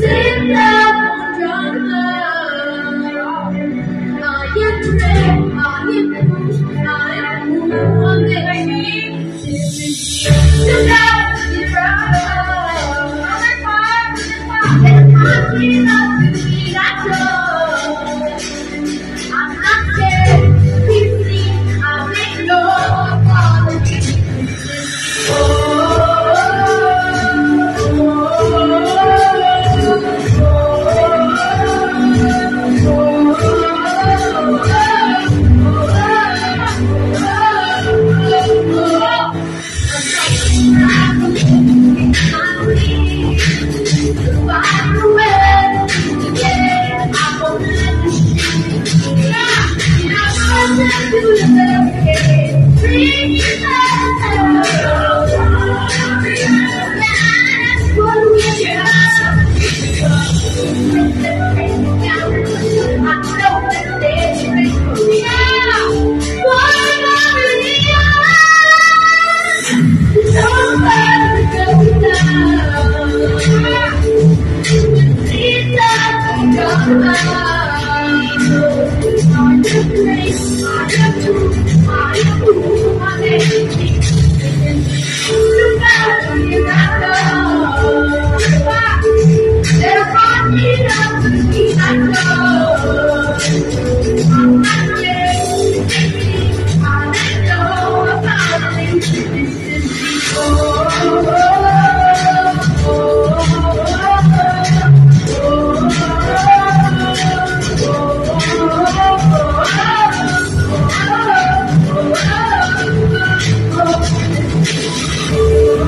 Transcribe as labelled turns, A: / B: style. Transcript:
A: Send out drama. I am ready. i'm